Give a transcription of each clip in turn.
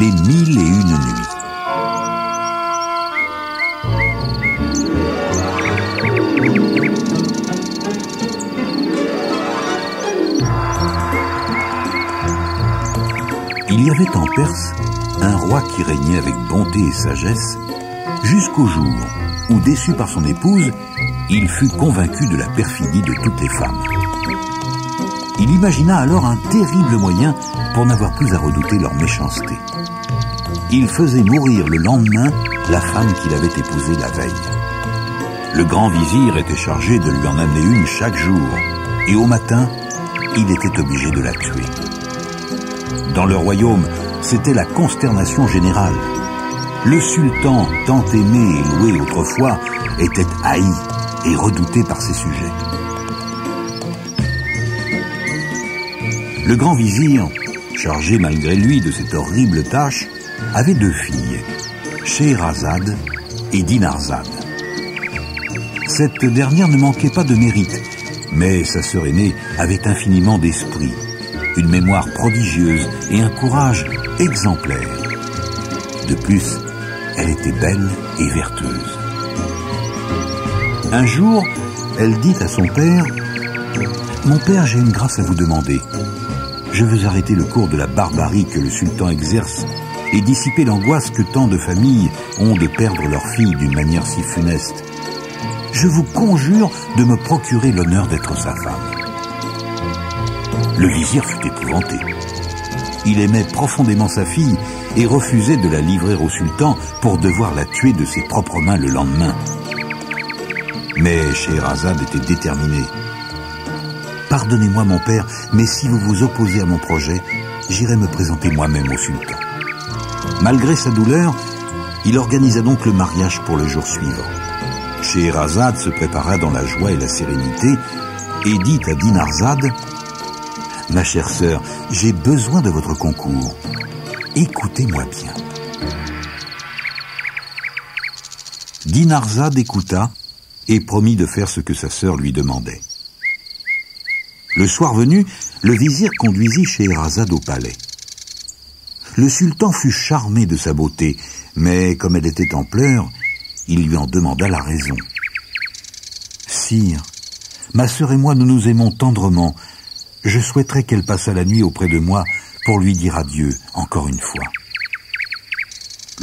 les mille et une nuits. Il y avait en Perse un roi qui régnait avec bonté et sagesse jusqu'au jour où, déçu par son épouse, il fut convaincu de la perfidie de toutes les femmes. Il imagina alors un terrible moyen pour n'avoir plus à redouter leur méchanceté. Il faisait mourir le lendemain la femme qu'il avait épousée la veille. Le grand vizir était chargé de lui en amener une chaque jour, et au matin, il était obligé de la tuer. Dans le royaume, c'était la consternation générale. Le sultan, tant aimé et loué autrefois, était haï et redouté par ses sujets. Le grand vizir, chargé malgré lui de cette horrible tâche, avait deux filles, Scheherazade et Dinarzade. Cette dernière ne manquait pas de mérite, mais sa sœur aînée avait infiniment d'esprit, une mémoire prodigieuse et un courage exemplaire. De plus, elle était belle et vertueuse. Un jour, elle dit à son père Mon père, j'ai une grâce à vous demander. Je veux arrêter le cours de la barbarie que le sultan exerce et dissiper l'angoisse que tant de familles ont de perdre leur fille d'une manière si funeste. Je vous conjure de me procurer l'honneur d'être sa femme. Le vizir fut épouvanté. Il aimait profondément sa fille et refusait de la livrer au sultan pour devoir la tuer de ses propres mains le lendemain. Mais Scheherazade était déterminée. Pardonnez-moi mon père, mais si vous vous opposez à mon projet, j'irai me présenter moi-même au sultan. Malgré sa douleur, il organisa donc le mariage pour le jour suivant. Scheherazade se prépara dans la joie et la sérénité et dit à Dinarzade Ma chère sœur, j'ai besoin de votre concours. Écoutez-moi bien. Dinarzade écouta et promit de faire ce que sa sœur lui demandait. Le soir venu, le vizir conduisit Scheherazade au palais. Le sultan fut charmé de sa beauté, mais comme elle était en pleurs, il lui en demanda la raison. Sire, ma sœur et moi nous nous aimons tendrement, je souhaiterais qu'elle passât la nuit auprès de moi pour lui dire adieu encore une fois.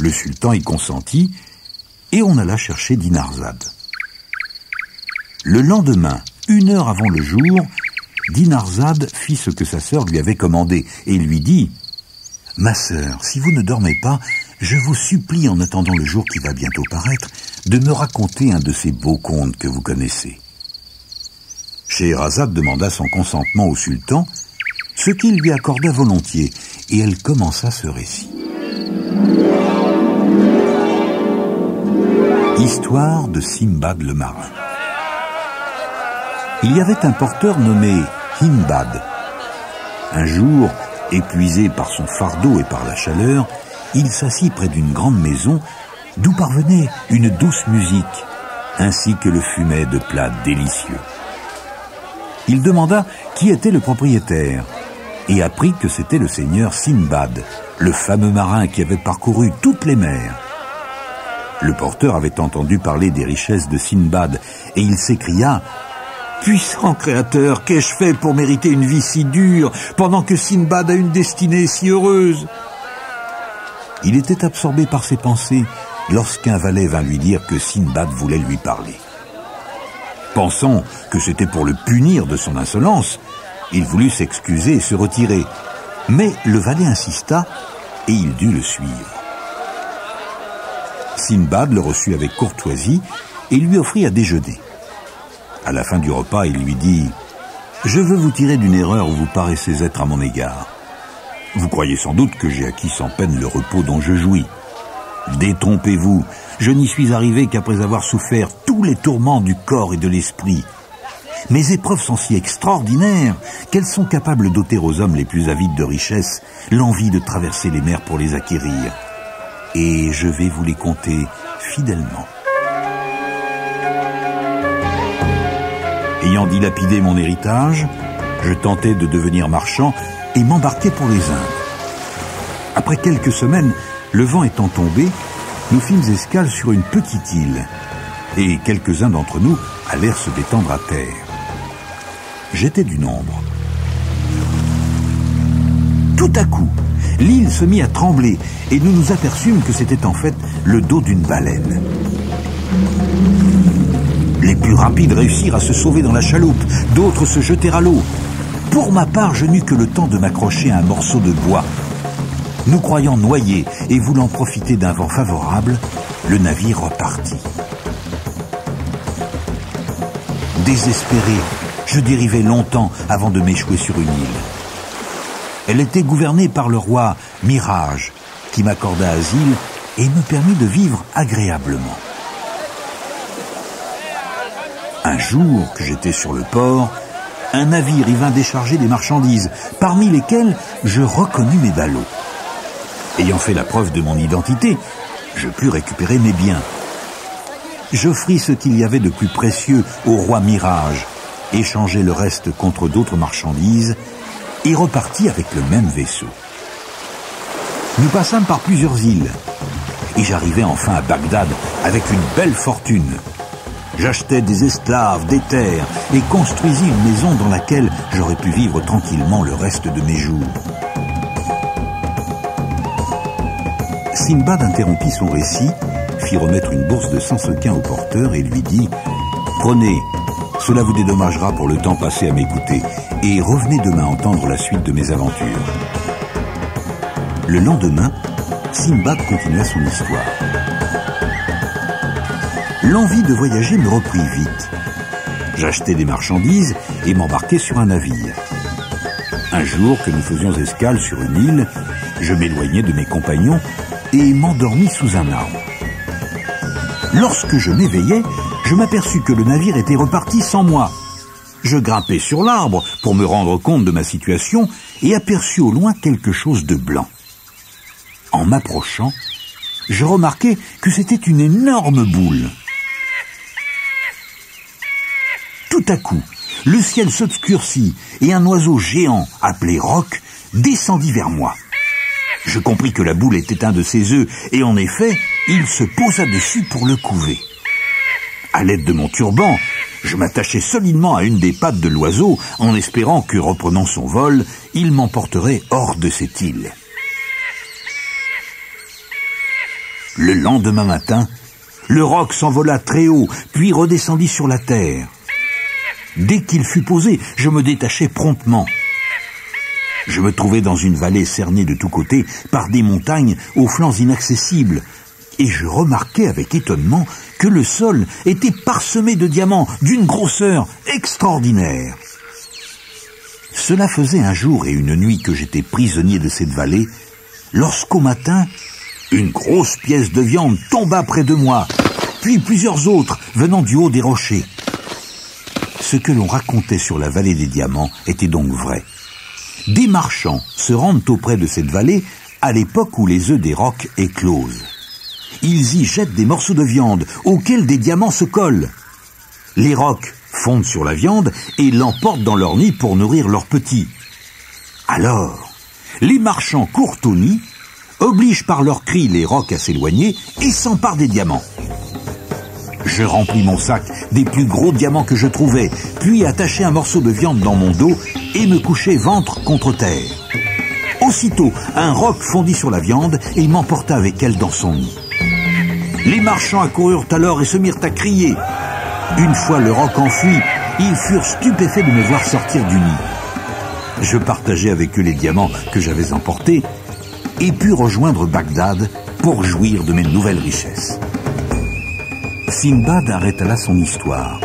Le sultan y consentit et on alla chercher Dinarzade. Le lendemain, une heure avant le jour, Dinarzade fit ce que sa sœur lui avait commandé et lui dit Ma sœur, si vous ne dormez pas, je vous supplie en attendant le jour qui va bientôt paraître de me raconter un de ces beaux contes que vous connaissez. Scheherazade demanda son consentement au sultan, ce qu'il lui accorda volontiers, et elle commença ce récit. Histoire de Simbad le marin. Il y avait un porteur nommé Himbad. Un jour, épuisé par son fardeau et par la chaleur, il s'assit près d'une grande maison d'où parvenait une douce musique, ainsi que le fumet de plats délicieux. Il demanda qui était le propriétaire et apprit que c'était le seigneur Simbad, le fameux marin qui avait parcouru toutes les mers. Le porteur avait entendu parler des richesses de Sinbad et il s'écria Puissant créateur, qu'ai-je fait pour mériter une vie si dure pendant que Sinbad a une destinée si heureuse? Il était absorbé par ses pensées lorsqu'un valet vint lui dire que Sinbad voulait lui parler. Pensant que c'était pour le punir de son insolence, il voulut s'excuser et se retirer. Mais le valet insista et il dut le suivre. Sinbad le reçut avec courtoisie et lui offrit à déjeuner. À la fin du repas, il lui dit Je veux vous tirer d'une erreur où vous paraissez être à mon égard. Vous croyez sans doute que j'ai acquis sans peine le repos dont je jouis. Détrompez-vous, je n'y suis arrivé qu'après avoir souffert tous les tourments du corps et de l'esprit. Mes épreuves sont si extraordinaires qu'elles sont capables d'ôter aux hommes les plus avides de richesses l'envie de traverser les mers pour les acquérir. Et je vais vous les compter fidèlement. Ayant dilapidé mon héritage, je tentai de devenir marchand et m'embarquai pour les Indes. Après quelques semaines, le vent étant tombé, nous fîmes escale sur une petite île, et quelques-uns d'entre nous allèrent se détendre à terre. J'étais du nombre. Tout à coup, l'île se mit à trembler, et nous nous aperçûmes que c'était en fait le dos d'une baleine. Les plus rapides réussirent à se sauver dans la chaloupe, d'autres se jetèrent à l'eau. Pour ma part, je n'eus que le temps de m'accrocher à un morceau de bois. Nous croyant noyés et voulant profiter d'un vent favorable, le navire repartit. Désespéré, je dérivais longtemps avant de m'échouer sur une île. Elle était gouvernée par le roi Mirage, qui m'accorda asile et me permit de vivre agréablement. Jour que j'étais sur le port, un navire y vint décharger des marchandises, parmi lesquelles je reconnus mes ballots. Ayant fait la preuve de mon identité, je pus récupérer mes biens. J'offris ce qu'il y avait de plus précieux au roi Mirage, échangeai le reste contre d'autres marchandises et repartis avec le même vaisseau. Nous passâmes par plusieurs îles et j'arrivai enfin à Bagdad avec une belle fortune. J'achetai des esclaves, des terres et construisis une maison dans laquelle j'aurais pu vivre tranquillement le reste de mes jours. Simbad interrompit son récit, fit remettre une bourse de 100 sequins au porteur et lui dit Prenez, cela vous dédommagera pour le temps passé à m'écouter, et revenez demain entendre la suite de mes aventures. Le lendemain, Simbad continua son histoire. L'envie de voyager me reprit vite. J'achetai des marchandises et m'embarquai sur un navire. Un jour que nous faisions escale sur une île, je m'éloignai de mes compagnons et m'endormis sous un arbre. Lorsque je m'éveillai, je m'aperçus que le navire était reparti sans moi. Je grimpai sur l'arbre pour me rendre compte de ma situation et aperçus au loin quelque chose de blanc. En m'approchant, je remarquai que c'était une énorme boule. Tout à coup, le ciel s'obscurcit et un oiseau géant, appelé Roc, descendit vers moi. Je compris que la boule était un de ses œufs, et en effet, il se posa dessus pour le couver. À l'aide de mon turban, je m'attachai solidement à une des pattes de l'oiseau, en espérant que, reprenant son vol, il m'emporterait hors de cette île. Le lendemain matin, le roc s'envola très haut, puis redescendit sur la terre. Dès qu'il fut posé, je me détachai promptement. Je me trouvais dans une vallée cernée de tous côtés par des montagnes aux flancs inaccessibles, et je remarquai avec étonnement que le sol était parsemé de diamants d'une grosseur extraordinaire. Cela faisait un jour et une nuit que j'étais prisonnier de cette vallée, lorsqu'au matin, une grosse pièce de viande tomba près de moi, puis plusieurs autres venant du haut des rochers. Ce que l'on racontait sur la vallée des diamants était donc vrai. Des marchands se rendent auprès de cette vallée à l'époque où les œufs des rocs éclosent. Ils y jettent des morceaux de viande auxquels des diamants se collent. Les rocs fondent sur la viande et l'emportent dans leur nid pour nourrir leurs petits. Alors, les marchands courent au nid, obligent par leurs cris les rocs à s'éloigner et s'emparent des diamants. Je remplis mon sac des plus gros diamants que je trouvais, puis attachai un morceau de viande dans mon dos et me couchai ventre contre terre. Aussitôt, un roc fondit sur la viande et m'emporta avec elle dans son nid. Les marchands accoururent alors et se mirent à crier. Une fois le roc enfui, ils furent stupéfaits de me voir sortir du nid. Je partageai avec eux les diamants que j'avais emportés et pus rejoindre Bagdad pour jouir de mes nouvelles richesses. Sinbad arrêta là son histoire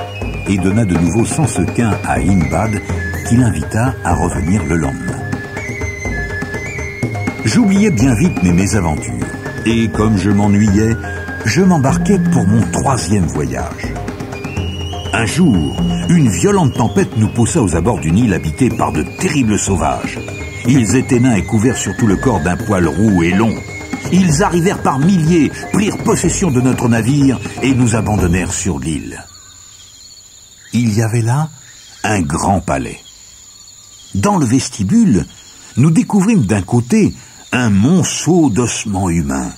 et donna de nouveau cent sequins à Inbad qui l'invita à revenir le lendemain. J'oubliais bien vite mes mésaventures et comme je m'ennuyais, je m'embarquai pour mon troisième voyage. Un jour, une violente tempête nous poussa aux abords d'une île habitée par de terribles sauvages. Ils étaient nains et couverts sur tout le corps d'un poil roux et long. Ils arrivèrent par milliers, prirent possession de notre navire et nous abandonnèrent sur l'île. Il y avait là un grand palais. Dans le vestibule, nous découvrîmes d'un côté un monceau d'ossements humains,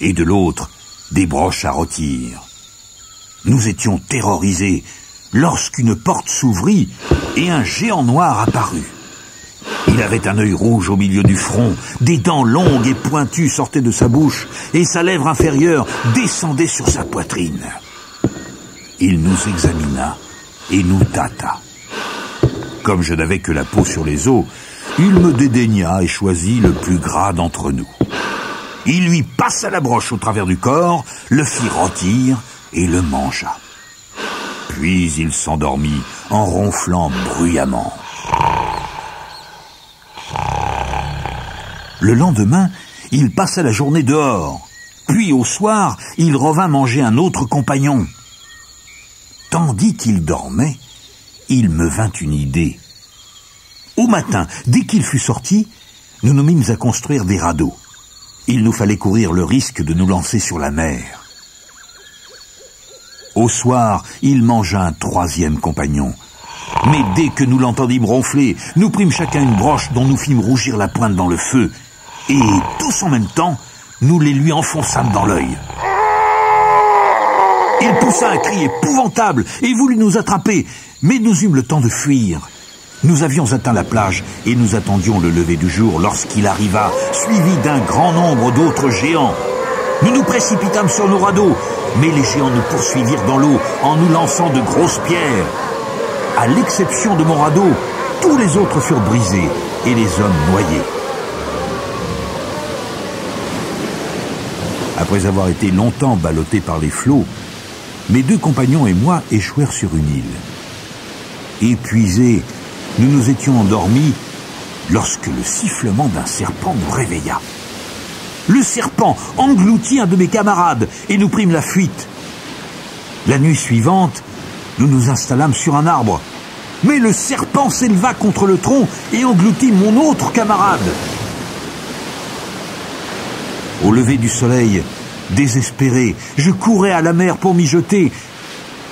et de l'autre, des broches à rôtir. Nous étions terrorisés lorsqu'une porte s'ouvrit et un géant noir apparut. Il avait un œil rouge au milieu du front, des dents longues et pointues sortaient de sa bouche, et sa lèvre inférieure descendait sur sa poitrine. Il nous examina et nous tâta. Comme je n'avais que la peau sur les os, il me dédaigna et choisit le plus gras d'entre nous. Il lui passa la broche au travers du corps, le fit rôtir et le mangea. Puis il s'endormit en ronflant bruyamment. Le lendemain, il passa la journée dehors. Puis au soir, il revint manger un autre compagnon. Tandis qu'il dormait, il me vint une idée. Au matin, dès qu'il fut sorti, nous nous mîmes à construire des radeaux. Il nous fallait courir le risque de nous lancer sur la mer. Au soir, il mangea un troisième compagnon. Mais dès que nous l'entendîmes ronfler, nous prîmes chacun une broche dont nous fîmes rougir la pointe dans le feu, et tous en même temps, nous les lui enfonçâmes dans l'œil. Il poussa un cri épouvantable et voulut nous attraper, mais nous eûmes le temps de fuir. Nous avions atteint la plage et nous attendions le lever du jour lorsqu'il arriva, suivi d'un grand nombre d'autres géants. Nous nous précipitâmes sur nos radeaux, mais les géants nous poursuivirent dans l'eau en nous lançant de grosses pierres. À l'exception de mon radeau, tous les autres furent brisés et les hommes noyés. Après avoir été longtemps ballottés par les flots, mes deux compagnons et moi échouèrent sur une île. Épuisés, nous nous étions endormis lorsque le sifflement d'un serpent nous réveilla. Le serpent engloutit un de mes camarades et nous prîmes la fuite. La nuit suivante, nous nous installâmes sur un arbre. Mais le serpent s'éleva contre le tronc et engloutit mon autre camarade. Au lever du soleil, désespéré, je courais à la mer pour m'y jeter,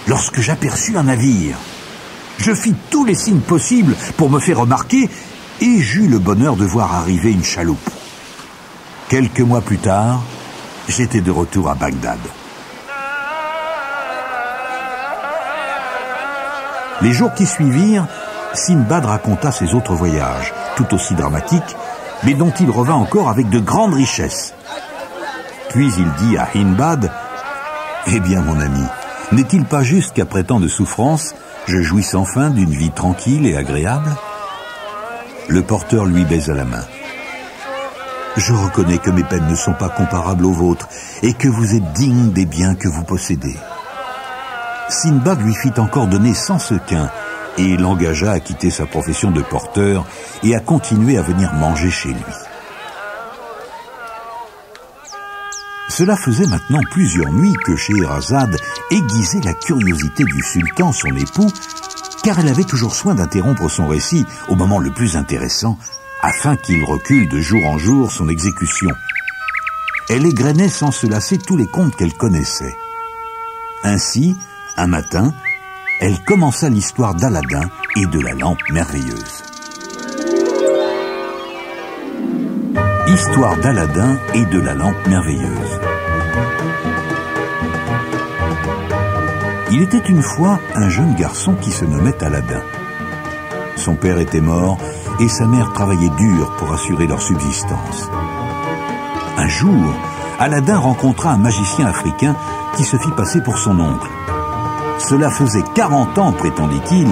lorsque j'aperçus un navire. Je fis tous les signes possibles pour me faire remarquer, et j'eus le bonheur de voir arriver une chaloupe. Quelques mois plus tard, j'étais de retour à Bagdad. Les jours qui suivirent, Sinbad raconta ses autres voyages, tout aussi dramatiques, mais dont il revint encore avec de grandes richesses. Puis il dit à Hindbad Eh bien, mon ami, n'est-il pas juste qu'après tant de souffrances, je jouisse enfin d'une vie tranquille et agréable? Le porteur lui baisa la main. Je reconnais que mes peines ne sont pas comparables aux vôtres et que vous êtes digne des biens que vous possédez. Sinbad lui fit encore donner cent sequins et l'engagea à quitter sa profession de porteur et à continuer à venir manger chez lui. Cela faisait maintenant plusieurs nuits que Scheherazade aiguisait la curiosité du sultan, son époux, car elle avait toujours soin d'interrompre son récit au moment le plus intéressant, afin qu'il recule de jour en jour son exécution. Elle égrenait sans se lasser tous les contes qu'elle connaissait. Ainsi, un matin, elle commença l'histoire d'Aladin et de la lampe merveilleuse. Histoire d'Aladin et de la lampe merveilleuse. Il était une fois un jeune garçon qui se nommait Aladin. Son père était mort et sa mère travaillait dur pour assurer leur subsistance. Un jour, Aladin rencontra un magicien africain qui se fit passer pour son oncle. Cela faisait 40 ans, prétendit-il,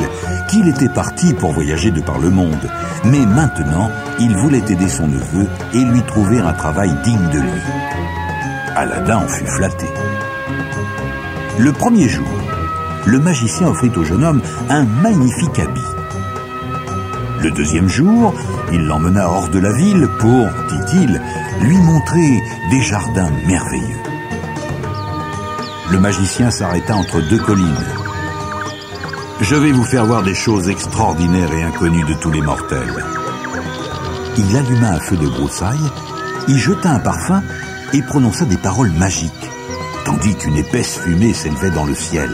qu'il était parti pour voyager de par le monde. Mais maintenant, il voulait aider son neveu et lui trouver un travail digne de lui. Aladdin en fut flatté. Le premier jour, le magicien offrit au jeune homme un magnifique habit. Le deuxième jour, il l'emmena hors de la ville pour, dit-il, lui montrer des jardins merveilleux le magicien s'arrêta entre deux collines. Je vais vous faire voir des choses extraordinaires et inconnues de tous les mortels. Il alluma un feu de broussailles, y jeta un parfum et prononça des paroles magiques, tandis qu'une épaisse fumée s'élevait dans le ciel.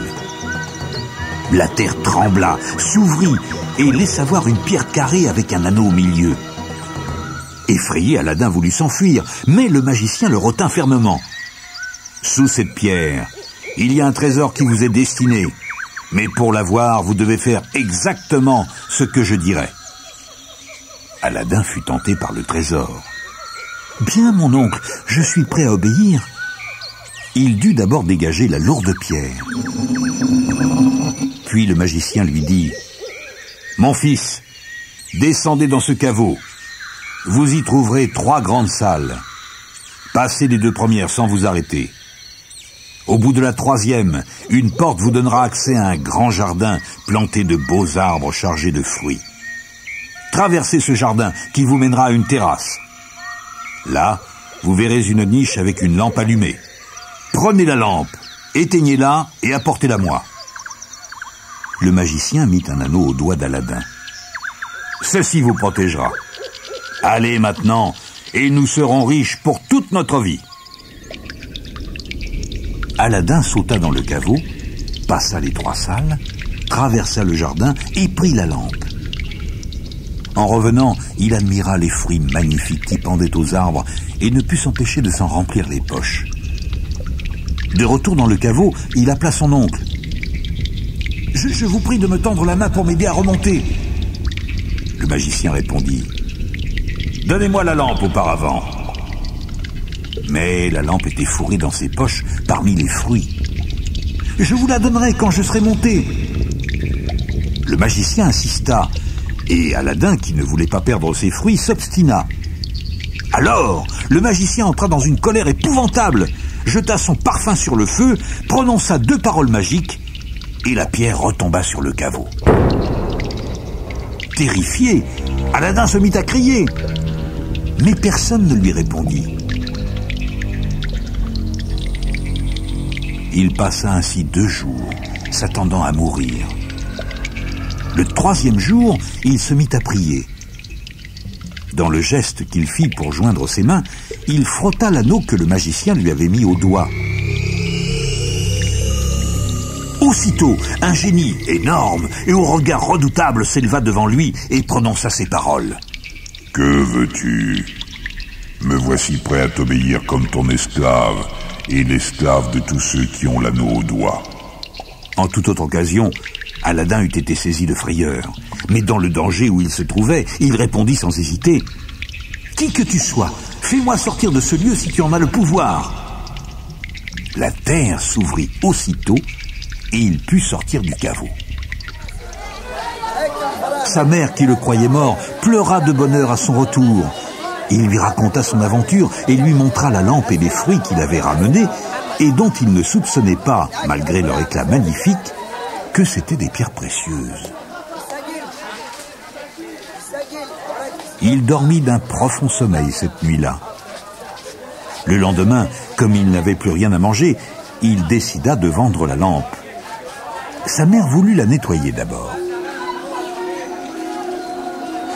La terre trembla, s'ouvrit et laissa voir une pierre carrée avec un anneau au milieu. Effrayé, Aladin voulut s'enfuir, mais le magicien le retint fermement. Sous cette pierre, il y a un trésor qui vous est destiné, mais pour l'avoir, vous devez faire exactement ce que je dirai. Aladin fut tenté par le trésor. Bien, mon oncle, je suis prêt à obéir. Il dut d'abord dégager la lourde pierre. Puis le magicien lui dit Mon fils, descendez dans ce caveau. Vous y trouverez trois grandes salles. Passez les deux premières sans vous arrêter. Au bout de la troisième, une porte vous donnera accès à un grand jardin planté de beaux arbres chargés de fruits. Traversez ce jardin qui vous mènera à une terrasse. Là, vous verrez une niche avec une lampe allumée. Prenez la lampe, éteignez-la et apportez-la moi. Le magicien mit un anneau au doigt d'Aladin. Ceci vous protégera. Allez maintenant, et nous serons riches pour toute notre vie. Aladin sauta dans le caveau, passa les trois salles, traversa le jardin et prit la lampe. En revenant, il admira les fruits magnifiques qui pendaient aux arbres et ne put s'empêcher de s'en remplir les poches. De retour dans le caveau, il appela son oncle. Je, vous prie de me tendre la main pour m'aider à remonter. Le magicien répondit. Donnez-moi la lampe auparavant. Mais la lampe était fourrée dans ses poches parmi les fruits. Je vous la donnerai quand je serai monté. Le magicien insista, et Aladin, qui ne voulait pas perdre ses fruits, s'obstina. Alors, le magicien entra dans une colère épouvantable, jeta son parfum sur le feu, prononça deux paroles magiques, et la pierre retomba sur le caveau. Terrifié, Aladin se mit à crier, mais personne ne lui répondit. Il passa ainsi deux jours, s'attendant à mourir. Le troisième jour, il se mit à prier. Dans le geste qu'il fit pour joindre ses mains, il frotta l'anneau que le magicien lui avait mis au doigt. Aussitôt, un génie énorme et au regard redoutable s'éleva devant lui et prononça ces paroles. Que veux-tu? Me voici prêt à t'obéir comme ton esclave et l'esclave de tous ceux qui ont l'anneau au doigt. En toute autre occasion, Aladin eût été saisi de frayeur. Mais dans le danger où il se trouvait, il répondit sans hésiter. Qui que tu sois, fais-moi sortir de ce lieu si tu en as le pouvoir. La terre s'ouvrit aussitôt et il put sortir du caveau. Sa mère, qui le croyait mort, pleura de bonheur à son retour. Il lui raconta son aventure et lui montra la lampe et les fruits qu'il avait ramenés et dont il ne soupçonnait pas, malgré leur éclat magnifique, que c'étaient des pierres précieuses. Il dormit d'un profond sommeil cette nuit-là. Le lendemain, comme il n'avait plus rien à manger, il décida de vendre la lampe. Sa mère voulut la nettoyer d'abord.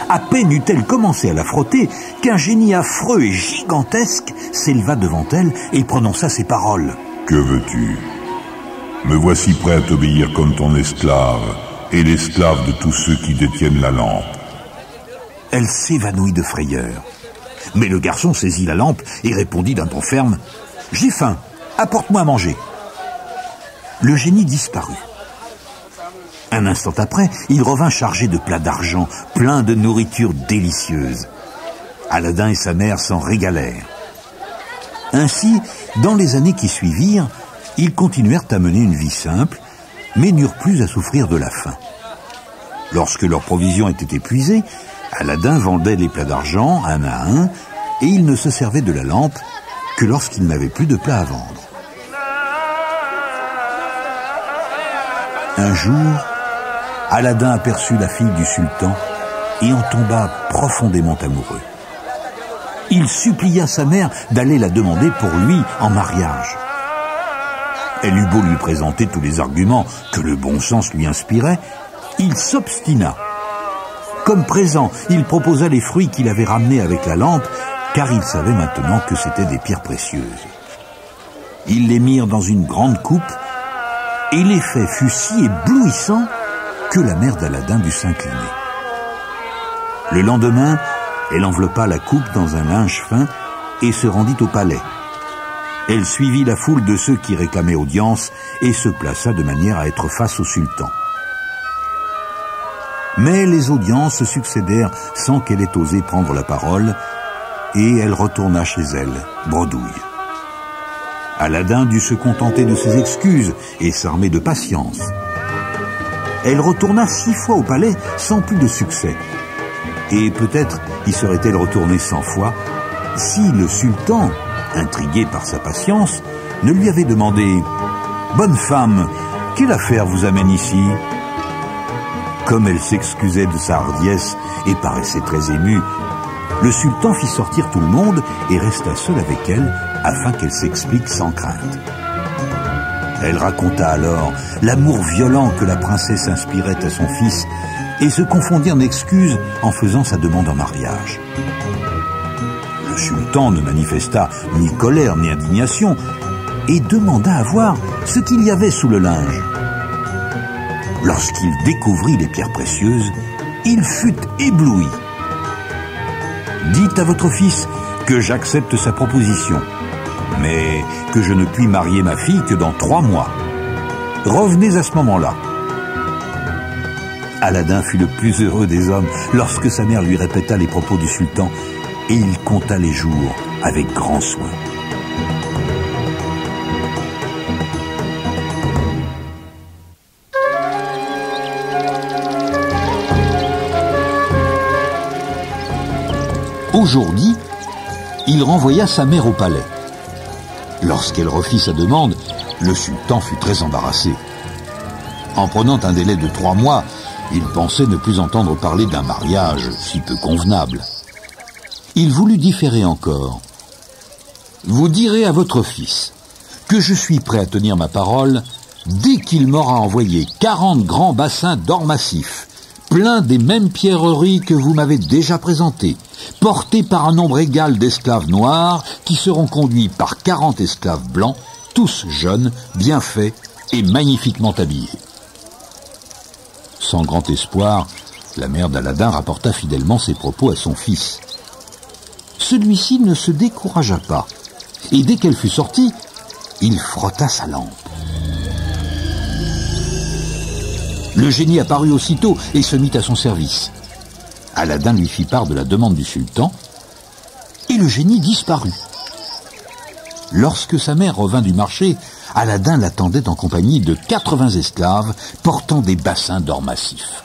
À peine eut-elle commencé à la frotter qu'un génie affreux et gigantesque s'éleva devant elle et prononça ces paroles. Que veux-tu? Me voici prêt à t'obéir comme ton esclave et l'esclave de tous ceux qui détiennent la lampe. Elle s'évanouit de frayeur. Mais le garçon saisit la lampe et répondit d'un ton ferme J'ai faim, apporte-moi à manger. Le génie disparut. Un instant après, il revint chargé de plats d'argent, plein de nourriture délicieuse. Aladin et sa mère s'en régalèrent. Ainsi, dans les années qui suivirent, ils continuèrent à mener une vie simple, mais n'eurent plus à souffrir de la faim. Lorsque leurs provisions étaient épuisées, Aladin vendait les plats d'argent un à un, et il ne se servait de la lampe que lorsqu'il n'avait plus de plats à vendre. Un jour, Aladin aperçut la fille du sultan et en tomba profondément amoureux. Il supplia sa mère d'aller la demander pour lui en mariage. Elle eut beau lui présenter tous les arguments que le bon sens lui inspirait, il s'obstina. Comme présent, il proposa les fruits qu'il avait ramenés avec la lampe, car il savait maintenant que c'étaient des pierres précieuses. Ils les mirent dans une grande coupe, et l'effet fut si éblouissant que la mère d'Aladin dut s'incliner. Le lendemain, Elle enveloppa la coupe dans un linge fin et se rendit au palais. Elle suivit la foule de ceux qui réclamaient audience et se plaça de manière à être face au sultan. Mais les audiences succédèrent sans qu'elle ait osé prendre la parole, et elle retourna chez elle, bredouille. Aladdin dut se contenter de ses excuses et s'armer de patience. Elle retourna six fois au palais sans plus de succès. Et peut-être y serait-elle retournée cent fois si le sultan, intrigué par sa patience, ne lui avait demandé ⁇ Bonne femme, quelle affaire vous amène ici ?⁇ Comme elle s'excusait de sa hardiesse et paraissait très émue, le sultan fit sortir tout le monde et resta seul avec elle afin qu'elle s'explique sans crainte. Elle raconta alors l'amour violent que la princesse inspirait à son fils et se confondit en excuses en faisant sa demande en mariage. Le sultan ne manifesta ni colère ni indignation et demanda à voir ce qu'il y avait sous le linge. Lorsqu'il découvrit les pierres précieuses, il fut ébloui. Dites à votre fils que j'accepte sa proposition, mais que je ne puis marier ma fille que dans trois mois. Revenez à ce moment-là. Aladdin fut le plus heureux des hommes lorsque sa mère lui répéta les propos du sultan et il compta les jours avec grand soin. Aujourd'hui, il renvoya sa mère au palais. Lorsqu'elle refit sa demande, le sultan fut très embarrassé. En prenant un délai de trois mois, il pensait ne plus entendre parler d'un mariage si peu convenable. Il voulut différer encore. Vous direz à votre fils que je suis prêt à tenir ma parole dès qu'il m'aura envoyé quarante grands bassins d'or massif, pleins des mêmes pierreries que vous m'avez déjà présentées, portés par un nombre égal d'esclaves noirs qui seront conduits par quarante esclaves blancs, tous jeunes, bien faits et magnifiquement habillés. Sans grand espoir, la mère d'Aladin rapporta fidèlement ses propos à son fils. Celui-ci ne se découragea pas, et dès qu'elle fut sortie, il frotta sa lampe. Le génie apparut aussitôt et se mit à son service. Aladdin lui fit part de la demande du sultan, et le génie disparut. Lorsque sa mère revint du marché, Aladdin l'attendait en compagnie de 80 esclaves portant des bassins d'or massif.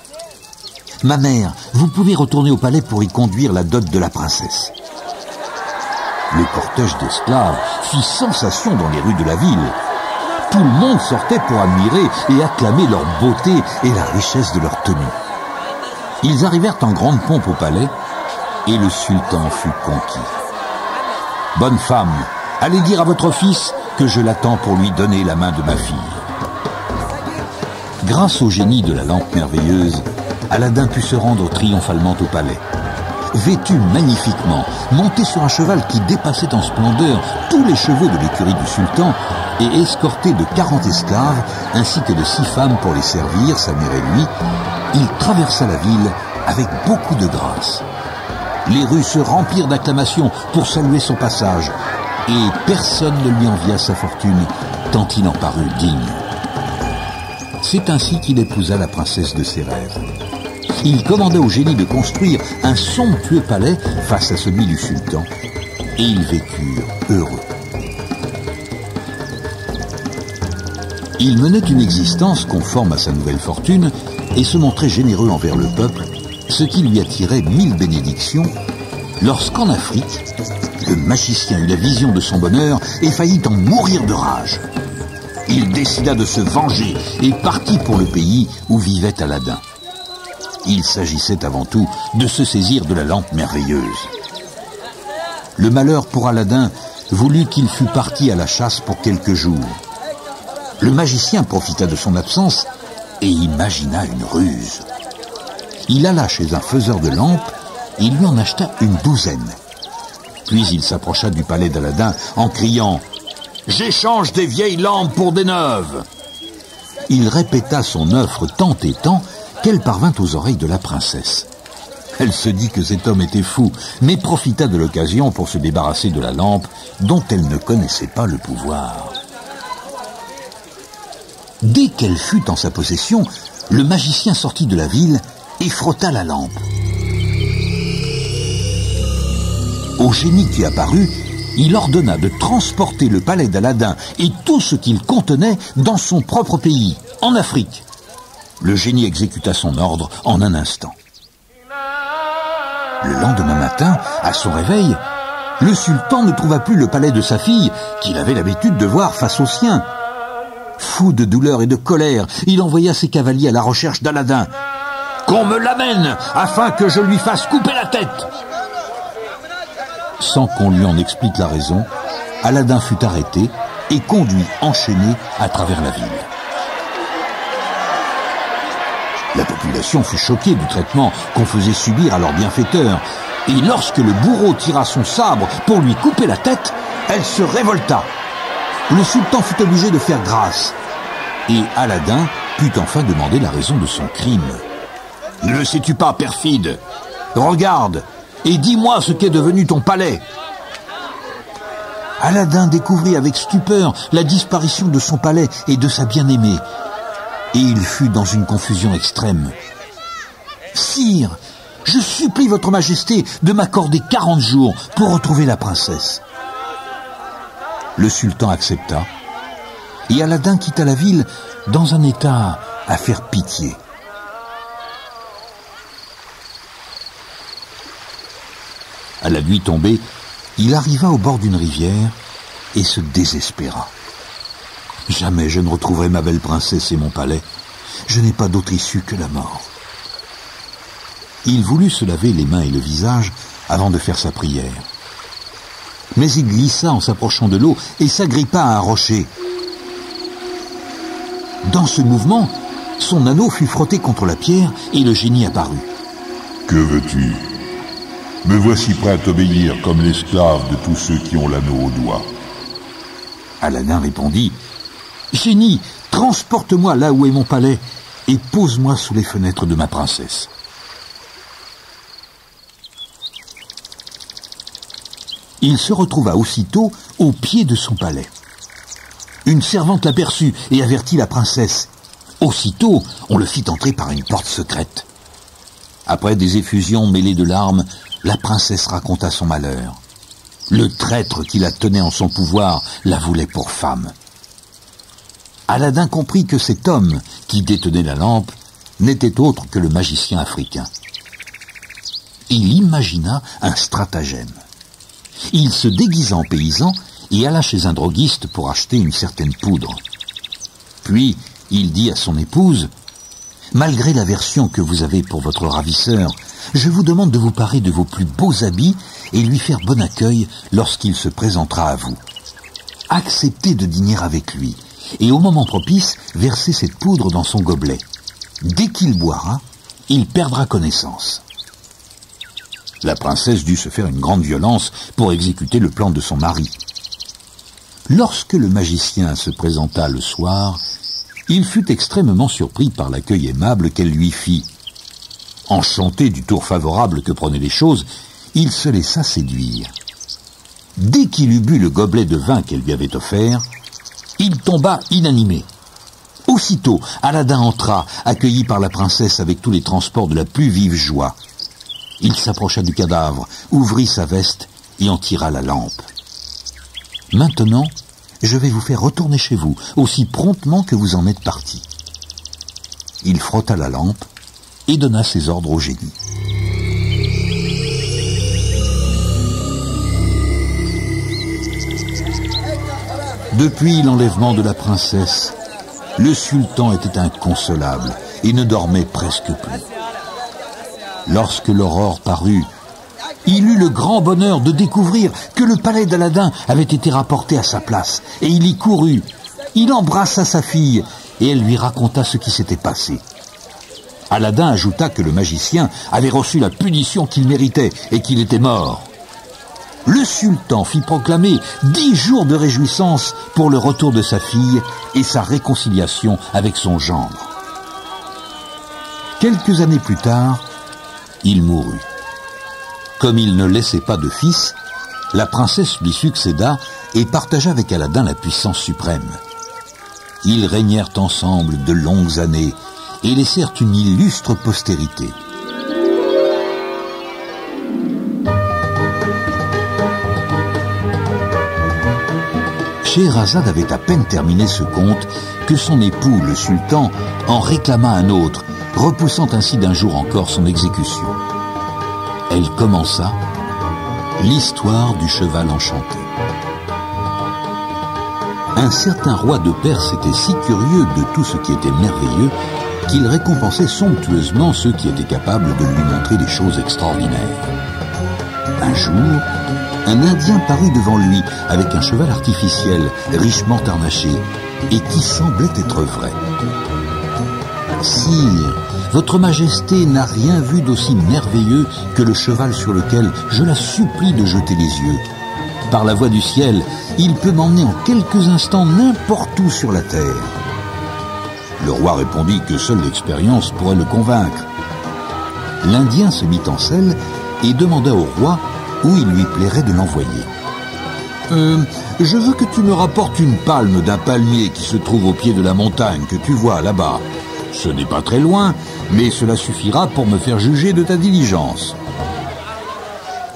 Ma mère, vous pouvez retourner au palais pour y conduire la dot de la princesse. Le cortège d'esclaves fit sensation dans les rues de la ville. Tout le monde sortait pour admirer et acclamer leur beauté et la richesse de leur tenue. Ils arrivèrent en grande pompe au palais et le sultan fut conquis. Bonne femme, allez dire à votre fils que je l'attends pour lui donner la main de ma fille. Grâce au génie de la lampe merveilleuse, Aladdin put se rendre triomphalement au palais. Vêtu magnifiquement, monté sur un cheval qui dépassait en splendeur tous les chevaux de l'écurie du sultan, et escorté de quarante esclaves, ainsi que de six femmes pour les servir, sa mère et lui, il traversa la ville avec beaucoup de grâce. Les rues se remplirent d'acclamations pour saluer son passage, et personne ne lui envia sa fortune tant il en parut digne. C'est ainsi qu'il épousa la princesse de ses rêves. Il commanda au génie de construire un somptueux palais face à celui du sultan, et ils vécurent heureux. Il menait une existence conforme à sa nouvelle fortune et se montrait généreux envers le peuple, ce qui lui attirait mille bénédictions, lorsqu'en Afrique, le magicien eut la vision de son bonheur et faillit en mourir de rage. Il décida de se venger et partit pour le pays où vivait Aladdin. Il s'agissait avant tout de se saisir de la lampe merveilleuse. Le malheur pour Aladdin voulut qu'il fût parti à la chasse pour quelques jours. Le magicien profita de son absence et imagina une ruse. Il alla chez un faiseur de lampes et lui en acheta une douzaine. Puis il s'approcha du palais d'Aladin en criant ⁇ J'échange des vieilles lampes pour des neuves !⁇ Il répéta son offre tant et tant qu'elle parvint aux oreilles de la princesse. Elle se dit que cet homme était fou, mais profita de l'occasion pour se débarrasser de la lampe dont elle ne connaissait pas le pouvoir. Dès qu'elle fut en sa possession, le magicien sortit de la ville et frotta la lampe. Au génie qui apparut, il ordonna de transporter le palais d'Aladin et tout ce qu'il contenait dans son propre pays, en Afrique. Le génie exécuta son ordre en un instant. Le lendemain matin, à son réveil, le sultan ne trouva plus le palais de sa fille, qu'il avait l'habitude de voir face au sien. Fou de douleur et de colère, il envoya ses cavaliers à la recherche d'Aladin. Qu'on me l'amène, afin que je lui fasse couper la tête sans qu'on lui en explique la raison, Aladdin fut arrêté et conduit enchaîné à travers la ville. La population fut choquée du traitement qu'on faisait subir à leur bienfaiteur, et lorsque le bourreau tira son sabre pour lui couper la tête, elle se révolta. Le sultan fut obligé de faire grâce, et Aladdin put enfin demander la raison de son crime. Ne le sais-tu pas, perfide? Regarde, et dis-moi ce qu'est devenu ton palais. Aladdin découvrit avec stupeur la disparition de son palais et de sa bien-aimée, et il fut dans une confusion extrême. Sire, je supplie votre majesté de m'accorder quarante jours pour retrouver la princesse. Le sultan accepta, et Aladdin quitta la ville dans un état à faire pitié. À la nuit tombée, il arriva au bord d'une rivière et se désespéra. Jamais je ne retrouverai ma belle princesse et mon palais. Je n'ai pas d'autre issue que la mort. Il voulut se laver les mains et le visage avant de faire sa prière. Mais il glissa en s'approchant de l'eau et s'agrippa à un rocher. Dans ce mouvement, son anneau fut frotté contre la pierre et le génie apparut. Que veux-tu? Me voici prêt à t'obéir comme l'esclave de tous ceux qui ont l'anneau au doigt. Aladdin répondit Génie, transporte-moi là où est mon palais et pose-moi sous les fenêtres de ma princesse. Il se retrouva aussitôt au pied de son palais. Une servante l'aperçut et avertit la princesse. Aussitôt, on le fit entrer par une porte secrète. Après des effusions mêlées de larmes, la princesse raconta son malheur. Le traître qui la tenait en son pouvoir la voulait pour femme. Aladdin comprit que cet homme qui détenait la lampe n'était autre que le magicien africain. Il imagina un stratagème. Il se déguisa en paysan et alla chez un droguiste pour acheter une certaine poudre. Puis il dit à son épouse Malgré l'aversion que vous avez pour votre ravisseur, je vous demande de vous parer de vos plus beaux habits et lui faire bon accueil lorsqu'il se présentera à vous. Acceptez de dîner avec lui, et au moment propice, versez cette poudre dans son gobelet. Dès qu'il boira, il perdra connaissance. La princesse dut se faire une grande violence pour exécuter le plan de son mari. Lorsque le magicien se présenta le soir, il fut extrêmement surpris par l'accueil aimable qu'elle lui fit. Enchanté du tour favorable que prenaient les choses, il se laissa séduire. Dès qu'il eut bu le gobelet de vin qu'elle lui avait offert, il tomba inanimé. Aussitôt, Aladdin entra, accueilli par la princesse avec tous les transports de la plus vive joie. Il s'approcha du cadavre, ouvrit sa veste et en tira la lampe. Maintenant, je vais vous faire retourner chez vous aussi promptement que vous en êtes parti. Il frotta la lampe et donna ses ordres au génie. Depuis l'enlèvement de la princesse, le sultan était inconsolable et ne dormait presque plus. Lorsque l'aurore parut, il eut le grand bonheur de découvrir que le palais d'Aladin avait été rapporté à sa place, et il y courut. Il embrassa sa fille, et elle lui raconta ce qui s'était passé. Aladin ajouta que le magicien avait reçu la punition qu'il méritait et qu'il était mort. Le sultan fit proclamer dix jours de réjouissance pour le retour de sa fille et sa réconciliation avec son gendre. Quelques années plus tard, il mourut. Comme il ne laissait pas de fils, la princesse lui succéda et partagea avec Aladin la puissance suprême. Ils régnèrent ensemble de longues années et laissèrent une illustre postérité. Scheherazade avait à peine terminé ce conte que son époux, le sultan, en réclama un autre, repoussant ainsi d'un jour encore son exécution. Elle commença l'histoire du cheval enchanté. Un certain roi de Perse était si curieux de tout ce qui était merveilleux qu'il récompensait somptueusement ceux qui étaient capables de lui montrer des choses extraordinaires. Un jour, un Indien parut devant lui avec un cheval artificiel richement harnaché et qui semblait être vrai. Sire, votre Majesté n'a rien vu d'aussi merveilleux que le cheval sur lequel je la supplie de jeter les yeux. Par la voie du ciel, il peut m'emmener en quelques instants n'importe où sur la terre. Le roi répondit que seule l'expérience pourrait le convaincre. L'Indien se mit en selle et demanda au roi où il lui plairait de l'envoyer. Euh, je veux que tu me rapportes une palme d'un palmier qui se trouve au pied de la montagne que tu vois là-bas. Ce n'est pas très loin, mais cela suffira pour me faire juger de ta diligence.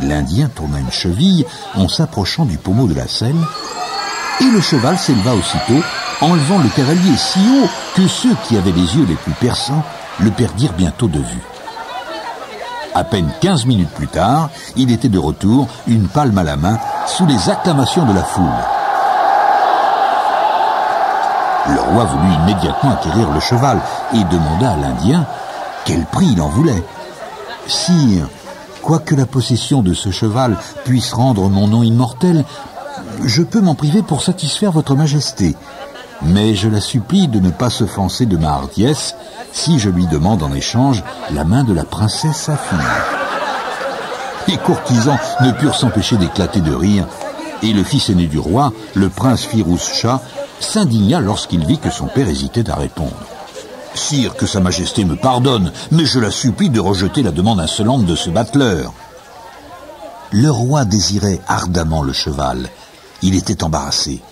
L'Indien tourna une cheville en s'approchant du pommeau de la selle, et le cheval s'éleva aussitôt, enlevant le cavalier si haut que ceux qui avaient les yeux les plus perçants le perdirent bientôt de vue. À peine quinze minutes plus tard, il était de retour, une palme à la main, sous les acclamations de la foule. Le roi voulut immédiatement acquérir le cheval et demanda à l'Indien quel prix il en voulait. Sire, quoique la possession de ce cheval puisse rendre mon nom immortel, je peux m'en priver pour satisfaire votre majesté. Mais je la supplie de ne pas se fancer de ma hardiesse si je lui demande en échange la main de la princesse sa fille. Les courtisans ne purent s'empêcher d'éclater de rire, et le fils aîné du roi, le prince Firouz Shah, s'indigna lorsqu'il vit que son père hésitait à répondre. Sire, que sa majesté me pardonne, mais je la supplie de rejeter la demande insolente de ce battleur. Le roi désirait ardemment le cheval. Il était embarrassé.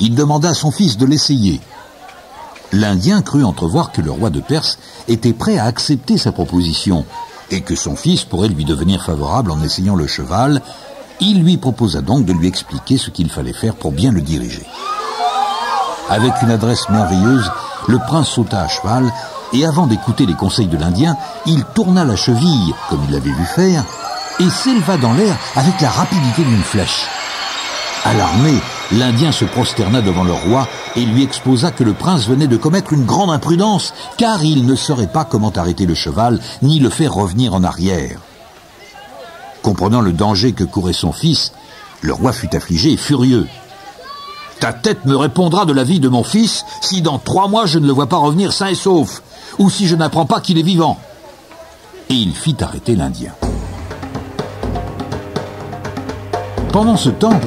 Il demanda à son fils de l'essayer. L'Indien crut entrevoir que le roi de Perse était prêt à accepter sa proposition et que son fils pourrait lui devenir favorable en essayant le cheval. Il lui proposa donc de lui expliquer ce qu'il fallait faire pour bien le diriger. Avec une adresse merveilleuse, le prince sauta à cheval et avant d'écouter les conseils de l'Indien, il tourna la cheville, comme il l'avait vu faire, et s'éleva dans l'air avec la rapidité d'une flèche. Alarmé, l'Indien se prosterna devant le roi et lui exposa que le prince venait de commettre une grande imprudence, car il ne saurait pas comment arrêter le cheval, ni le faire revenir en arrière. Comprenant le danger que courait son fils, le roi fut affligé et furieux. Ta tête me répondra de la vie de mon fils si dans trois mois je ne le vois pas revenir sain et sauf, ou si je n'apprends pas qu'il est vivant. Et il fit arrêter l'Indien. Pendant ce temps,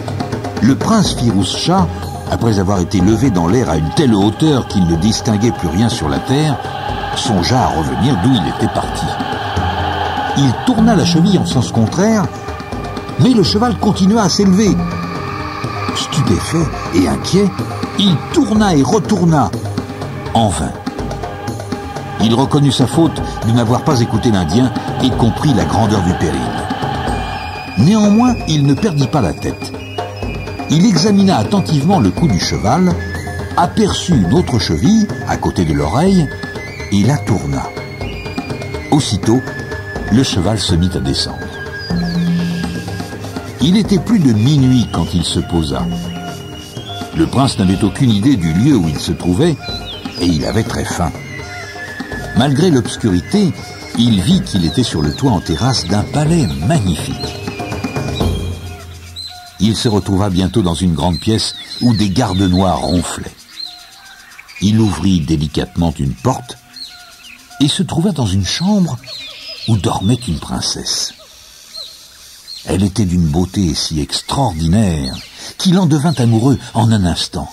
le prince Firouz Shah, après avoir été levé dans l'air à une telle hauteur qu'il ne distinguait plus rien sur la terre, songea à revenir d'où il était parti. Il tourna la cheville en sens contraire, mais le cheval continua à s'élever. Stupéfait et inquiet, il tourna et retourna, en vain. Il reconnut sa faute de n'avoir pas écouté l'Indien et comprit la grandeur du péril. Néanmoins, il ne perdit pas la tête. Il examina attentivement le cou du cheval, aperçut une autre cheville à côté de l'oreille et la tourna. Aussitôt, le cheval se mit à descendre. Il était plus de minuit quand il se posa. Le prince n'avait aucune idée du lieu où il se trouvait et il avait très faim. Malgré l'obscurité, il vit qu'il était sur le toit en terrasse d'un palais magnifique. Il se retrouva bientôt dans une grande pièce où des gardes noirs ronflaient. Il ouvrit délicatement une porte et se trouva dans une chambre où dormait une princesse. Elle était d'une beauté si extraordinaire qu'il en devint amoureux en un instant.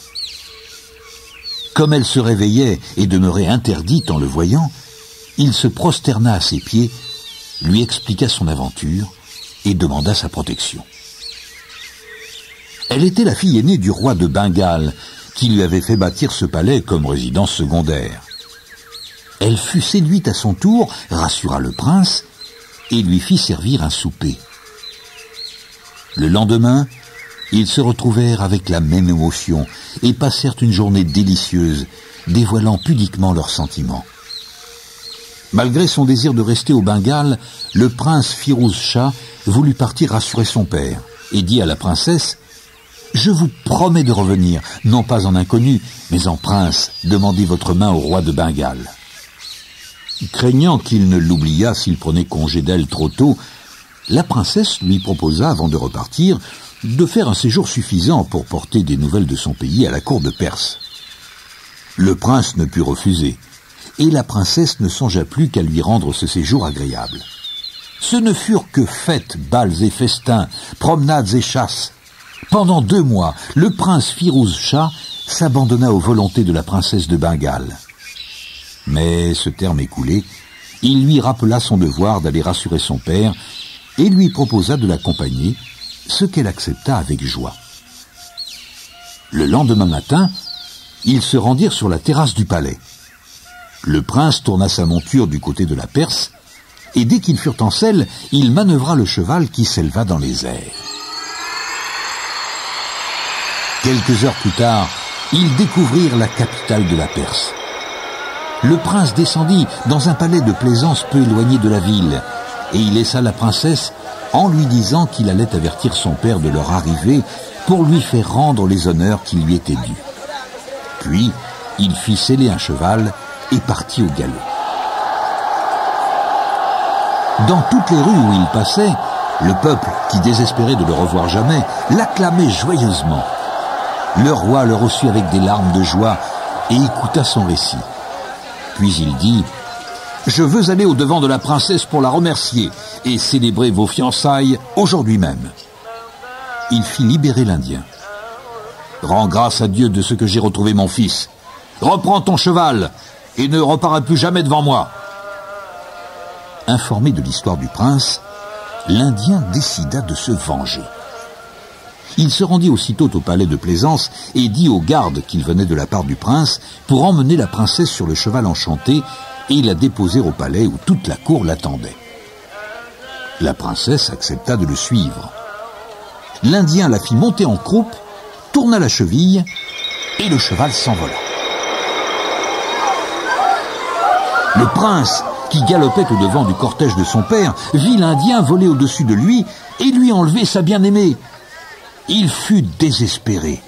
Comme elle se réveillait et demeurait interdite en le voyant, il se prosterna à ses pieds lui expliqua son aventure et demanda sa protection. Elle était la fille aînée du roi de Bengale, qui lui avait fait bâtir ce palais comme résidence secondaire. Elle fut séduite à son tour, rassura le prince, et lui fit servir un souper. Le lendemain, ils se retrouvèrent avec la même émotion et passèrent une journée délicieuse, dévoilant pudiquement leurs sentiments. Malgré son désir de rester au Bengale, le prince Firouz Shah voulut partir rassurer son père et dit à la princesse Je vous promets de revenir, non pas en inconnu, mais en prince, demandez votre main au roi de Bengale. Craignant qu'il ne l'oubliât s'il prenait congé d'elle trop tôt, la princesse lui proposa, avant de repartir, de faire un séjour suffisant pour porter des nouvelles de son pays à la cour de Perse. Le prince ne put refuser, et la princesse ne songea plus qu'à lui rendre ce séjour agréable. Ce ne furent que fêtes, bals et festins, promenades et chasses. Pendant deux mois, le prince Firouz Shah s'abandonna aux volontés de la princesse de Bengale. Mais ce terme écoulé, il lui rappela son devoir d'aller rassurer son père et lui proposa de l'accompagner, ce qu'elle accepta avec joie. Le lendemain matin, ils se rendirent sur la terrasse du palais. Le prince tourna sa monture du côté de la Perse, et dès qu'ils furent en selle, il manœuvra le cheval qui s'éleva dans les airs. Quelques heures plus tard, ils découvrirent la capitale de la Perse. Le prince descendit dans un palais de plaisance peu éloigné de la ville, et il laissa la princesse en lui disant qu'il allait avertir son père de leur arrivée pour lui faire rendre les honneurs qui lui étaient dus. Puis, il fit sceller un cheval et partit au galop. Dans toutes les rues où il passait, le peuple, qui désespérait de le revoir jamais, l'acclamait joyeusement. Le roi le reçut avec des larmes de joie et écouta son récit. Puis il dit Je veux aller au-devant de la princesse pour la remercier et célébrer vos fiançailles aujourd'hui même. Il fit libérer l'Indien. Rends grâce à Dieu de ce que j'ai retrouvé mon fils. Reprends ton cheval et ne reparaît plus jamais devant moi. Informé de l'histoire du prince, l'Indien décida de se venger. Il se rendit aussitôt au palais de Plaisance et dit aux gardes qu'il venait de la part du prince pour emmener la princesse sur le cheval enchanté et la déposer au palais où toute la cour l'attendait. La princesse accepta de le suivre. L'Indien la fit monter en croupe, tourna la cheville et le cheval s'envola. Le prince, qui galopait au devant du cortège de son père, vit l'Indien voler au-dessus de lui et lui enlever sa bien-aimée. Il fut désespéré.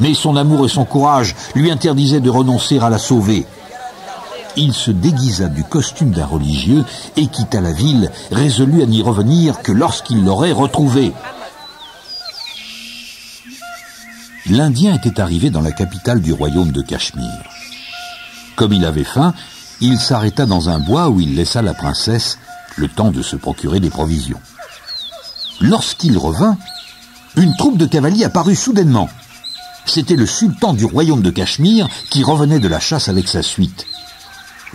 Mais son amour et son courage lui interdisaient de renoncer à la sauver. Il se déguisa du costume d'un religieux et quitta la ville, résolu à n'y revenir que lorsqu'il l'aurait retrouvée. L'Indien était arrivé dans la capitale du royaume de Cachemire. Comme il avait faim, il s'arrêta dans un bois où il laissa la princesse le temps de se procurer des provisions. Lorsqu'il revint, une troupe de cavaliers apparut soudainement. C'était le sultan du royaume de Cachemire qui revenait de la chasse avec sa suite.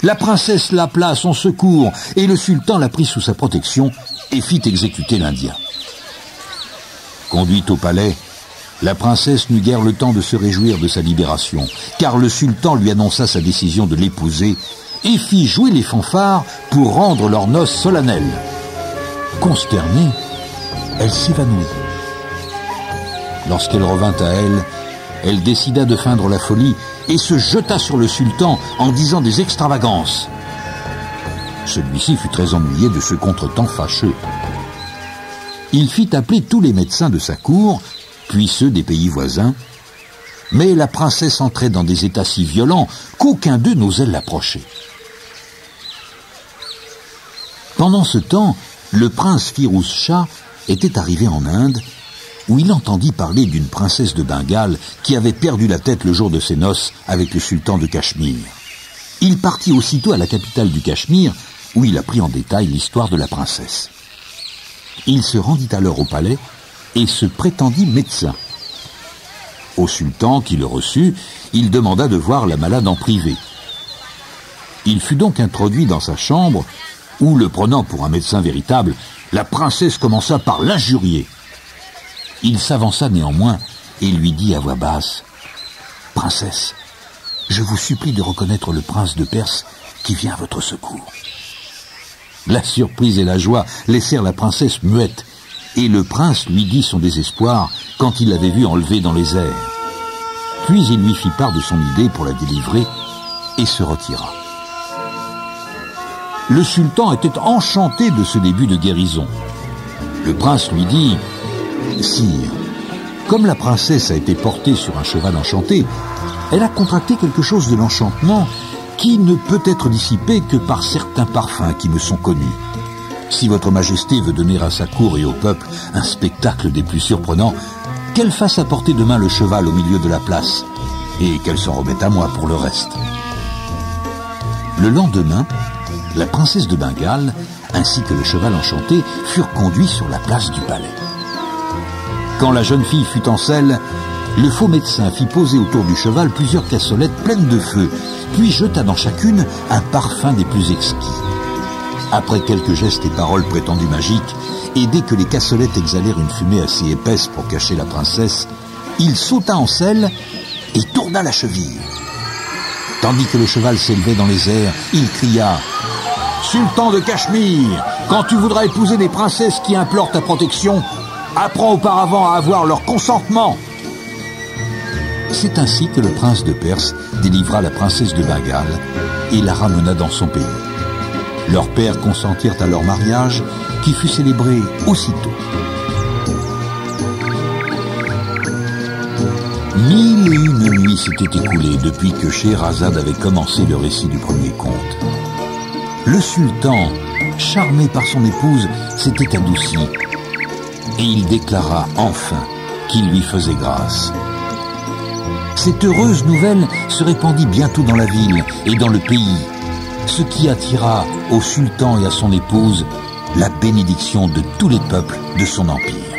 La princesse l'appela à son secours et le sultan la prit sous sa protection et fit exécuter l'Indien. Conduite au palais, la princesse n'eut guère le temps de se réjouir de sa libération, car le sultan lui annonça sa décision de l'épouser et fit jouer les fanfares pour rendre leurs noces solennelles. Consternée, elle s'évanouit. Lorsqu'elle revint à elle, elle décida de feindre la folie et se jeta sur le sultan en disant des extravagances. Celui-ci fut très ennuyé de ce contretemps fâcheux. Il fit appeler tous les médecins de sa cour, puis ceux des pays voisins, mais la princesse entrait dans des états si violents qu'aucun d'eux n'osait l'approcher. Pendant ce temps, le prince Firouz Shah était arrivé en Inde, où il entendit parler d'une princesse de Bengale qui avait perdu la tête le jour de ses noces avec le sultan de Cachemire. Il partit aussitôt à la capitale du Cachemire, où il apprit en détail l'histoire de la princesse. Il se rendit alors au palais et se prétendit médecin. Au sultan qui le reçut, il demanda de voir la malade en privé. Il fut donc introduit dans sa chambre où, le prenant pour un médecin véritable, la princesse commença par l'injurier. Il s'avança néanmoins et lui dit à voix basse Princesse, je vous supplie de reconnaître le prince de Perse qui vient à votre secours. La surprise et la joie laissèrent la princesse muette, et le prince lui dit son désespoir quand il l'avait vue enlevée dans les airs. Puis il lui fit part de son idée pour la délivrer et se retira. Le sultan était enchanté de ce début de guérison. Le prince lui dit Sire, comme la princesse a été portée sur un cheval enchanté, elle a contracté quelque chose de l'enchantement qui ne peut être dissipé que par certains parfums qui me sont connus. Si votre majesté veut donner à sa cour et au peuple un spectacle des plus surprenants, qu'elle fasse apporter demain le cheval au milieu de la place, et qu'elle s'en remette à moi pour le reste. Le lendemain, la princesse de Bengale, ainsi que le cheval enchanté, furent conduits sur la place du palais. Quand la jeune fille fut en selle, le faux médecin fit poser autour du cheval plusieurs cassolettes pleines de feu, puis jeta dans chacune un parfum des plus exquis. Après quelques gestes et paroles prétendues magiques, et dès que les cassolettes exhalèrent une fumée assez épaisse pour cacher la princesse, il sauta en selle et tourna la cheville. Tandis que le cheval s'élevait dans les airs, il cria Sultan de Cachemire, quand tu voudras épouser des princesses qui implorent ta protection, apprends auparavant à avoir leur consentement. C'est ainsi que le prince de Perse délivra la princesse de Bengale et la ramena dans son pays. Leurs pères consentirent à leur mariage qui fut célébré aussitôt. Mille et une nuits s'étaient écoulées depuis que Scheherazade avait commencé le récit du premier conte. Le sultan, charmé par son épouse, s'était adouci et il déclara enfin qu'il lui faisait grâce. Cette heureuse nouvelle se répandit bientôt dans la ville et dans le pays, ce qui attira au sultan et à son épouse la bénédiction de tous les peuples de son empire.